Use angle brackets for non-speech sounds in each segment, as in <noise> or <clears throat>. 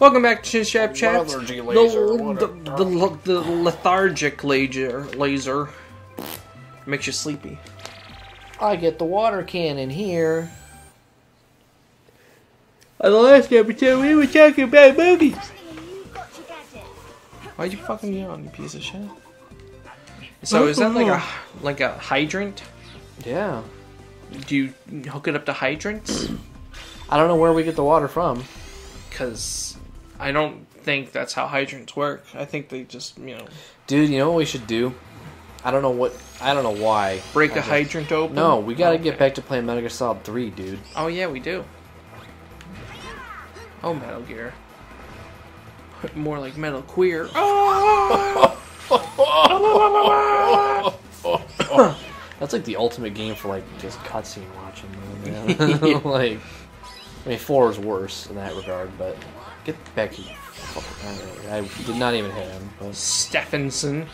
Welcome back to Chin Strap Chaps. The, the, the, the, the lethargic laser, laser makes you sleepy. I get the water cannon here. On the last episode, we were talking about movies. You've got to get it. Why'd you fucking yawn, you piece of shit? So is that like a <laughs> like a hydrant? Yeah. Do you hook it up to hydrants? I don't know where we get the water from. Because I don't think that's how hydrants work. I think they just you know Dude, you know what we should do? I don't know what. I don't know why. break I a just- hydrant open. No, we gotta get back to playing Metal Gear Solid 3, dude. Oh yeah, we do. Oh, Metal Gear. <laughs> More like Metal Queer. Oh! <laughs> That's like the ultimate game for like just cutscene watching. Man. <laughs> like, I mean, four is worse in that regard, but get back to. Oh, I did not even hit him. But Stephenson.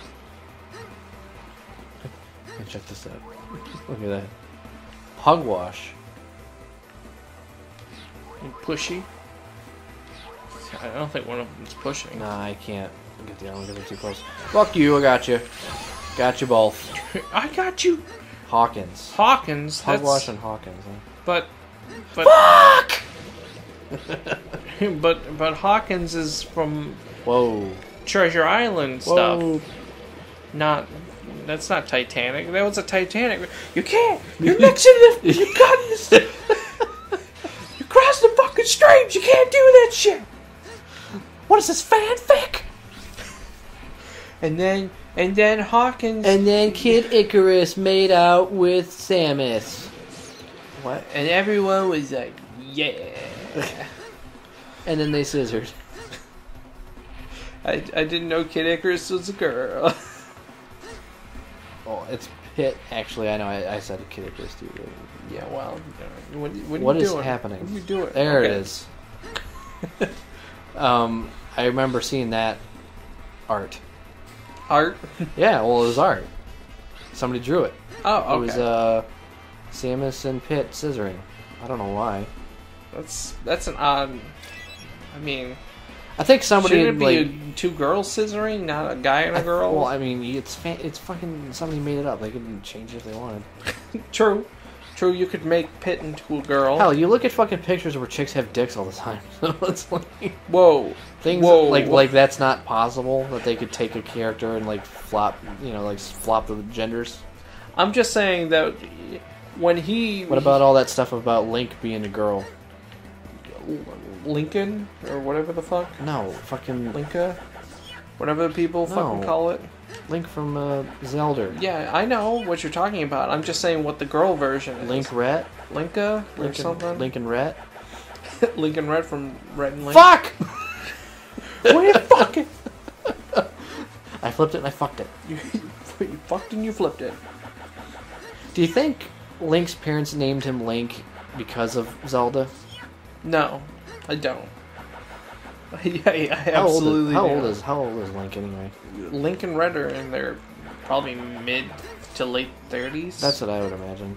check this out. Look at that. Hugwash. And pushy. I don't think one of them's pushing. Nah, I can't get the other one because they're too close. Fuck you, I got you. Got you both. <laughs> I got you, Hawkins. Hawkins. That's, Hugwash and Hawkins. Huh? But, but, <laughs> but, but Hawkins is from Whoa. Treasure Island stuff. Whoa. Not. That's not Titanic. That was a Titanic. You can't. You're mixing the. You got this. <laughs> You crossed the fucking streams. You can't do that shit. What is this fanfic? And then, and then Hawkins. And then Kid Icarus made out with Samus. what? And everyone was like, yeah. <laughs> And then they scissored. I, I didn't know Kid Icarus was a girl. <laughs> Oh, it's Pit. Actually, I know I, I said Kid Icarus too. yeah. Well, what, what, are What you is doing? happening? What are you doing? There Okay. it is. <laughs> um, I remember seeing that art. Art. Yeah, well, it was art. Somebody drew it. Oh, okay. It was uh, Samus and Pit scissoring. I don't know why. That's that's an odd. I mean, I think somebody shouldn't it be like. a, two girls scissoring, not a guy and a girl? Well, I mean, it's fa- it's fucking somebody made it up. They could change it if they wanted. <laughs> True, true. You could make Pit into a girl. Hell, you look at fucking pictures where chicks have dicks all the time. <laughs> So it's like Whoa, things Whoa. like like that's not possible that they could take a character and like flop, you know, like flop the genders. I'm just saying that when he What about all that stuff about Link being a girl? Lincoln or whatever the fuck No, fucking Linka, whatever the people fucking call it. Link from uh, Zelda. Yeah, I know what you're talking about. I'm just saying what the girl version is. Link Rhett. Linka or Lincoln, something. Lincoln Rhett. <laughs> Lincoln Rhett from Rhett and Link. Fuck! <laughs> What are you fucking? I flipped it and I fucked it. You, <laughs> you fucked and you flipped it. Do you think Link's parents named him Link because of Zelda? No, I don't. <laughs> yeah, I How old is- absolutely. How old is How old is Link anyway? Link and Rhett are in their probably mid to late thirties. That's what I would imagine.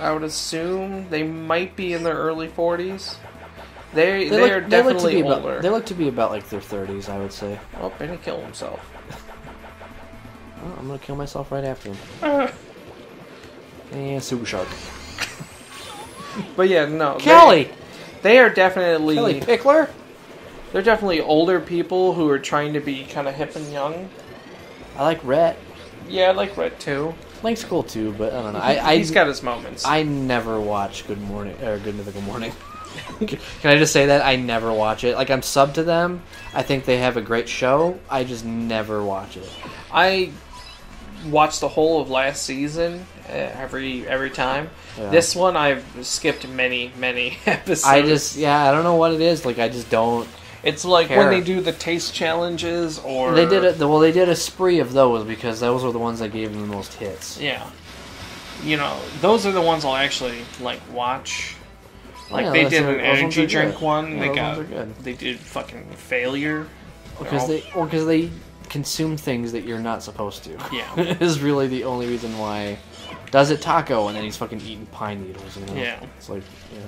I would assume they might be in their early forties. They They, they, look, are definitely be older. about. They look to be about like their thirties, I would say. oh, and he killed himself. Well, I'm gonna kill myself right after him. And <laughs> Super Shark. But yeah, no. Kelly, they, are definitely Kellie Pickler. they're definitely older people who are trying to be kind of hip and young. I like Rhett. Yeah, I like Rhett too. Link's cool too, but I don't know. I, I He's got his moments. I never watch Good Morning or Good Mythical Morning. <laughs> Can I just say that I never watch it? Like I'm sub to them. I think they have a great show. I just never watch it. I watched the whole of last season every every time. Yeah. This one I've skipped many many <laughs> episodes. I just yeah, I don't know what it is. Like I just don't. it's like care. when they do the taste challenges or They did it. Well, they did a spree of those because those were the ones that gave them the most hits. Yeah, you know those are the ones I'll actually like watch. Oh, like Yeah, they did an energy drink good. one. Yeah, they got good. they did fucking failure. Because Oh. they or because they consume things that you're not supposed to. Yeah. <laughs> is really the only reason why. Does it taco and then he's fucking eating pine needles? You know? Yeah. It's like yeah.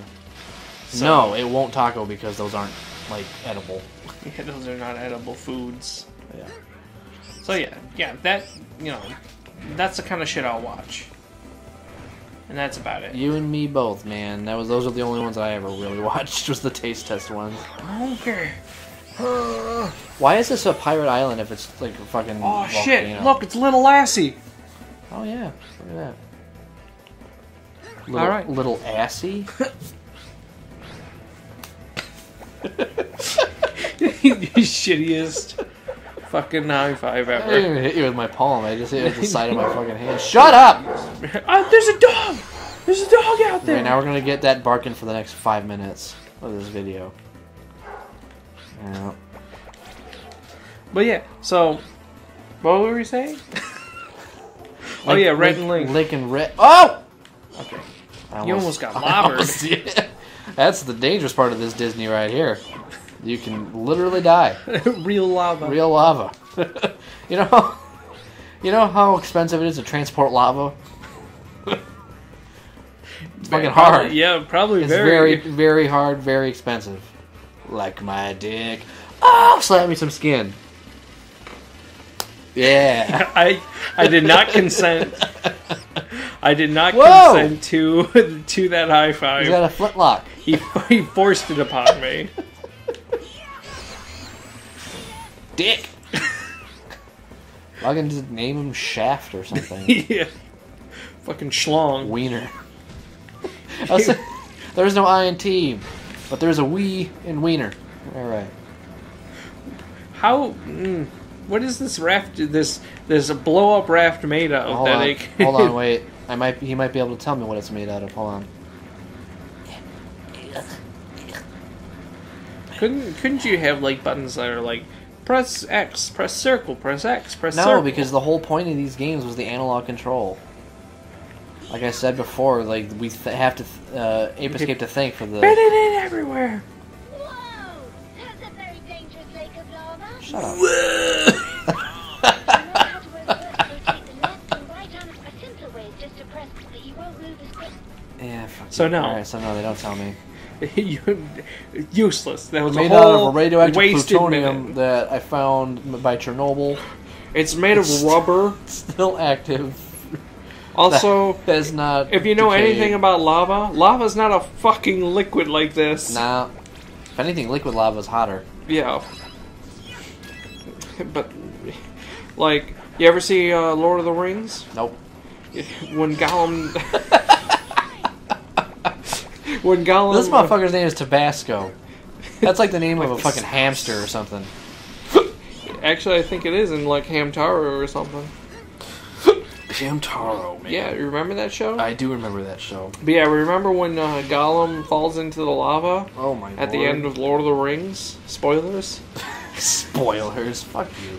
So- no, it won't taco because those aren't like edible. <laughs> Yeah, those are not edible foods. Yeah. So yeah, yeah, that you know, that's the kind of shit I'll watch. And that's about it. You and me both, man. That was those are the only ones I ever really <laughs> watched. Was the taste test ones. Okay. Why is this a pirate island if it's like a fucking Oh volcano? shit! Look, it's Little Lassie. Oh yeah, look at that. Little, All right. little assy. <laughs> <laughs> the shittiest fucking high five I didn't even hit you with my palm. I just hit it with the side of my fucking hand. <laughs> Shut up! Uh, there's a dog. There's a dog out there. Okay, now we're gonna get that barking for the next five minutes of this video. Yeah. But yeah, so what were we saying? Oh yeah, Rhett and Link. Link and Rhett. Oh! Okay. I You almost got <laughs> I lobbered. almost did. That's the dangerous part of this Disney right here. You can literally die. <laughs> Real lava. Real lava. <laughs> you know how, you know how expensive it is to transport lava? it's fucking hard. Probably- yeah, probably It's very, very. very hard, very expensive. Like my dick. Oh, slap me some skin. Yeah. I I did not <laughs> consent. I did not Whoa! consent to <laughs> to that high He's five. got a flintlock. He, <laughs> he forced it upon me. Dick. I can just name him Shaft or something. yeah. Fucking schlong. Wiener. Was saying, there's no I in team, but there's a we in Wiener. All right. How? Mm, what is this raft? This this a blow up raft made of? Hold that on. it- <laughs> Hold on. <laughs> Wait. I might. He might be able to tell me what it's made out of. Hold on. couldn't couldn't you have like buttons that are like press X, press circle, press X, press No, circle? because the whole point of these games was the analog control. Like I said before, like we th- have to th- uh, Ape Escape to thank for Bend the. it in everywhere. Whoa! That's a very dangerous lake of lava. Shut up. You So no. All right. So no, they don't tell me. <laughs> Useless. That was Made a out of a radioactive plutonium minute. that I found by Chernobyl. It's made of <laughs> rubber. Still active. Also, <laughs> That is not. if you know decayed. anything about lava, lava's not a fucking liquid like this. Nah. If anything, liquid lava is hotter. Yeah. But, like, you ever see uh, Lord of the Rings? Nope. When Gollum. When Gollum. This motherfucker's name is Tabasco. That's like the name of a fucking hamster or something. <laughs> Actually, I think it is in, like, Hamtaro or something. Hamtaro, man. Yeah, you remember that show? I do remember that show. But yeah, remember when uh, Gollum falls into the lava Oh my at the end of Lord of the Rings? Spoilers? <laughs> Spoilers. Fuck you.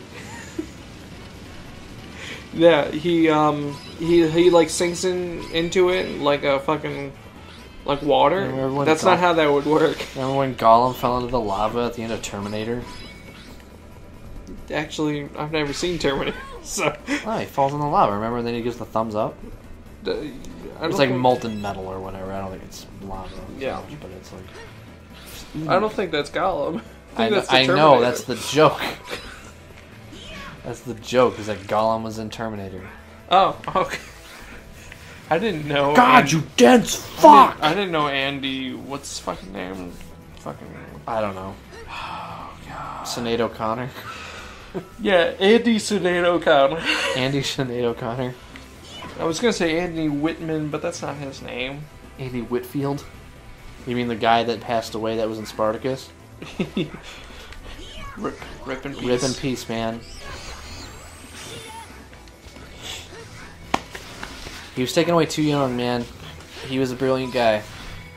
Yeah, he um he he like sinks in into it like a fucking like water. That's not how that would work. Remember when Gollum fell into the lava at the end of Terminator? Actually, I've never seen Terminator, <laughs> so Oh, he falls in the lava. Remember? And then he gives the thumbs up. uh, It's like think, molten metal or whatever. I don't think it's lava. Yeah. but it's like. I don't think that's Gollum. <laughs> I, think know, that's the I know that's the joke. <laughs> that's the joke. Is that Gollum was in Terminator? Oh, okay. I didn't know. God, An- you dense I fuck! didn't, I didn't know Andy. What's his fucking name? Fucking. I don't know. Oh <sighs> god. Sinead O'Connor. <laughs> Yeah, Andy Sinead O'Connor. <laughs> Andy Sinead O'Connor. I was gonna say Andy Whitman, but that's not his name. Andy Whitfield. You mean the guy that passed away that was in Spartacus? <laughs> Rip, rip in peace. Rip in peace, man. He was taken away too young, man. He was a brilliant guy.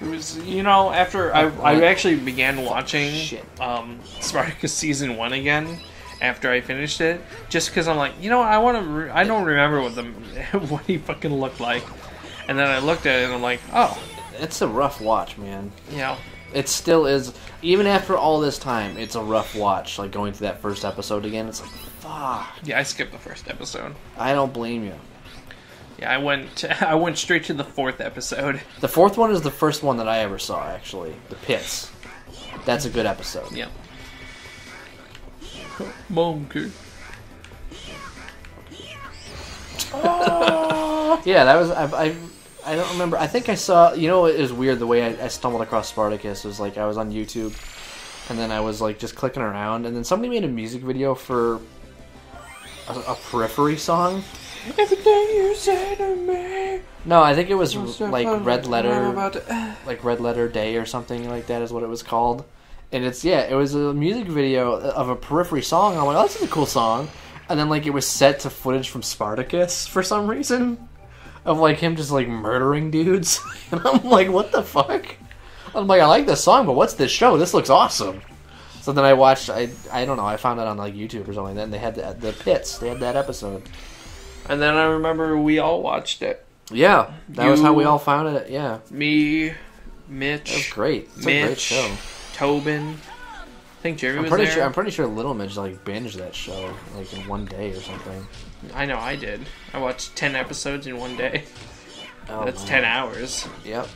It was, you know, after I, I actually began watching Shit. um, <laughs> Spartacus season one again after I finished it, just because I'm like, you know, I want to, re- I don't remember what the <laughs> what he fucking looked like, and then I looked at it and I'm like, oh, It's a rough watch, man. you know, It still is. Even after all this time, it's a rough watch. Like going through that first episode again, it's like, fuck. yeah, I skipped the first episode. I don't blame you. Yeah, I went, <laughs> I went straight to the fourth episode. The fourth one is the first one that I ever saw, actually. The Pits. That's a good episode. Yeah. Monkey. <laughs> Yeah, that was I, I. I don't remember. I think I saw. You know, it was weird the way I, I stumbled across Spartacus. It was like I was on YouTube, and then I was like just clicking around, and then somebody made a music video for a, a Periphery song. Everything you say to me. No, I think it was like Red Letter, <sighs> like Red Letter Day or something like that is what it was called. And it's yeah, it was a music video of a Periphery song. I'm like, oh, this is a cool song. And then like it was set to footage from Spartacus for some reason, of like him just like murdering dudes. <laughs> and I'm like, what the fuck? I'm like, I like this song, but what's this show? This looks awesome. So then I watched. I I don't know. I found it on like YouTube or something. Then they had the, the pits. They had that episode. And then I remember we all watched it. Yeah, that was how we all found it. Yeah, Me, Mitch. that was Mitch, great. It's a great Mitch, show. Tobin. I think Jerry I'm was pretty there. sure. I'm pretty sure Little Midge like binged that show like in one day or something. I know I did. I watched ten episodes in one day. Oh, That's man. ten hours. Yep.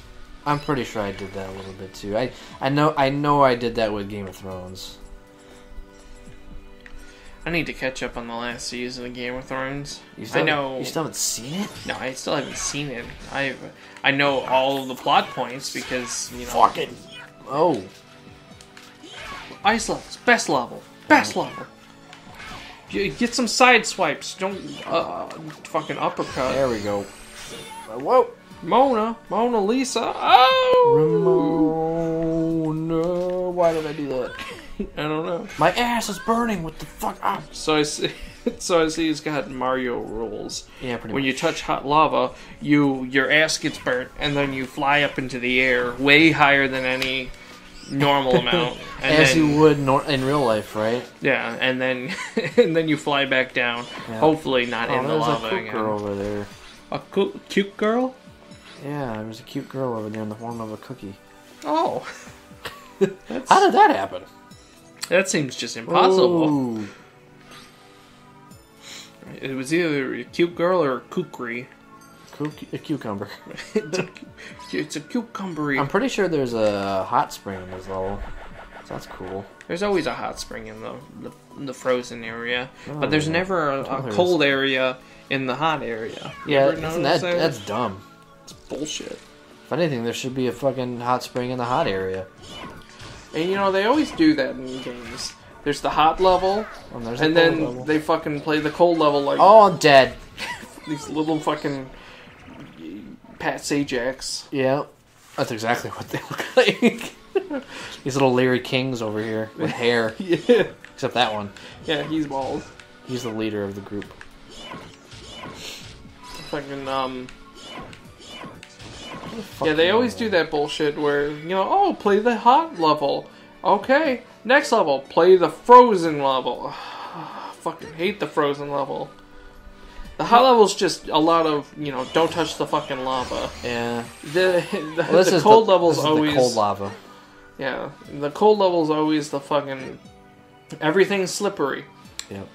I'm pretty sure I did that a little bit too. I I know I know I did that with Game of Thrones. I need to catch up on the last season of Game of Thrones. You still, I know. You still haven't seen it? No, I still haven't seen it. I I know all of the plot points because you know Fucking. Oh. ice levels, best level, best level. You get some side swipes. Don't uh, fucking uppercut. There we go. Whoa. Mona, Mona Lisa. Oh, Ramona. Why did I do that? <laughs> I don't know. My ass is burning. What the fuck? Ah. So I see. <laughs> So I see he's got Mario rules. Yeah, pretty When much. you touch hot lava, you your ass gets burnt, and then you fly up into the air, way higher than any normal <laughs> amount. And As then, you would nor- in real life, right? Yeah, and then and then you fly back down. Yeah. Hopefully not Oh, in the there's a lava cute again. girl over there. A coo- cute girl? Yeah, there was a cute girl over there in the form of a cookie. Oh, How did that happen? That seems just impossible. Ooh. It was either a cute girl or a kukri. A cucumber. it's, a, cu- it's a cucumbery. I'm pretty sure there's a hot spring in this level. So that's cool. There's always a hot spring in the the, the frozen area, Oh, but there's never a, Oh, a cold area in the hot area. Yeah, isn't notice that, that's dumb. It's bullshit. If anything, there should be a fucking hot spring in the hot area. And you know they always do that in games. There's the hot level, And, there's and cold then level. they fucking play the cold level like Oh, I'm dead. <laughs> these little fucking Pat Sajaks. Yeah, that's exactly what they look <laughs> like. These little Larry Kings over here with <laughs> hair. Yeah, Except that one. yeah, he's bald. He's the leader of the group. Fucking um. What the fuck Yeah, they always do that bullshit where you know, oh, play the hot level. Okay, next level, play the frozen level. <sighs> fucking hate the frozen level. The hot level's just a lot of you know, don't touch the fucking lava. Yeah. The <laughs> the, Well, this the is cold the, level's always the cold lava. yeah. The cold level's always the fucking everything's slippery. Yep.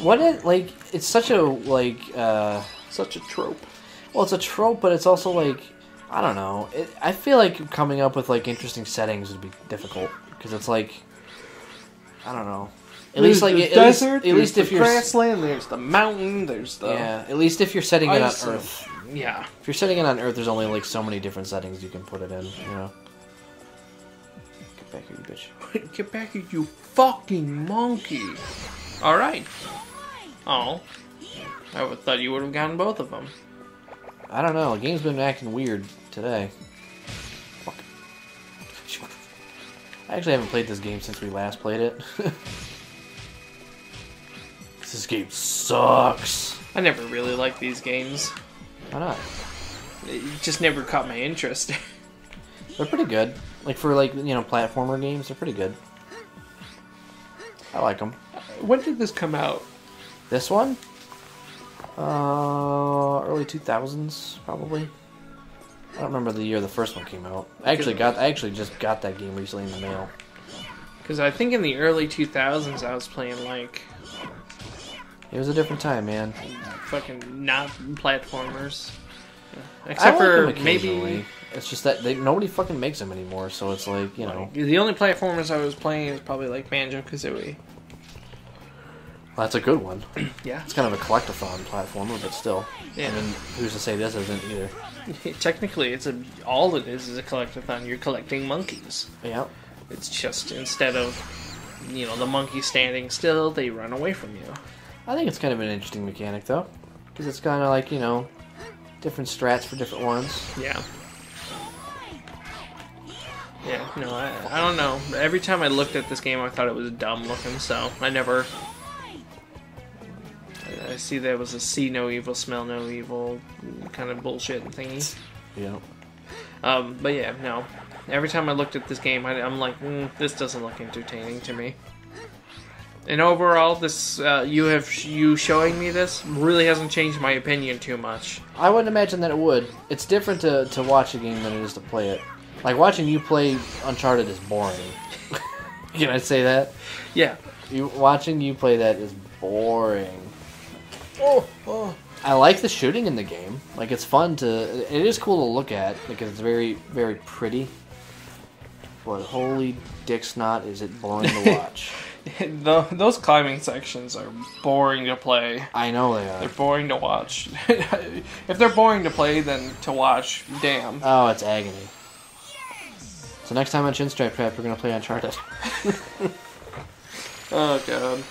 What it like? It's such a like. uh Such a trope. Well, it's a trope, but it's also like I don't know. It, I feel like coming up with like interesting settings would be difficult because it's like I don't know. At least like at least, at least if you're grassland, there's the mountain, there's the yeah, at least if you're setting it on Earth. yeah. If you're setting it on Earth, there's only like so many different settings you can put it in. You know. Get back here, you bitch. <laughs> Get back here, you fucking monkey! All right. Oh, I would thought you would have gotten both of them. I don't know. The game's been acting weird today. Fuck. I actually haven't played this game since we last played it. <laughs> this game sucks. I never really liked these games. Why not? It just never caught my interest. <laughs> They're pretty good. Like for like you know platformer games, they're pretty good. I like them. when did this come out? This one, uh, early two thousands probably. I don't remember the year the first one came out. I actually got I actually just got that game recently in the mail. Because I think in the early 2000s I was playing like It was a different time, man. fucking not platformers. Except like for maybe It's just that they, nobody fucking makes them anymore, so it's like you know The only platformers I was playing is probably like Banjo Kazooie. that's a good one. <clears throat> Yeah. It's kind of a collectathon platformer, but still. Yeah. I mean, who's to say this isn't either? <laughs> Technically, it's a all it is is a collectathon. You're collecting monkeys. Yeah. It's just instead of you know the monkey standing still, they run away from you. I think it's kind of an interesting mechanic though, because it's kind of like you know different strats for different ones. Yeah. Yeah, no, I, I don't know. Every time I looked at this game, I thought it was dumb looking, so I never. I- see there was a see no evil, smell no evil kind of bullshit thingy. Yeah. Um, but yeah, no. Every time I looked at this game, I, I'm like, mm, this doesn't look entertaining to me. And overall, this uh, you have you showing me this really hasn't changed my opinion too much. I wouldn't imagine that it would. It's different to, to watch a game than it is to play it. Like watching you play Uncharted is boring. <laughs> Can I say that? Yeah. You watching you play that is boring. Oh, oh. I like the shooting in the game. Like it's fun to. It is cool to look at because it's very very pretty. But holy dick's not is it boring to watch? <laughs> The, those climbing sections are boring to play. I know they are. They're boring to watch. <laughs> if they're boring to play, then to watch, damn. Oh, it's agony. So next time on Chinstrap Trap, we're gonna play Uncharted. <laughs> Oh god.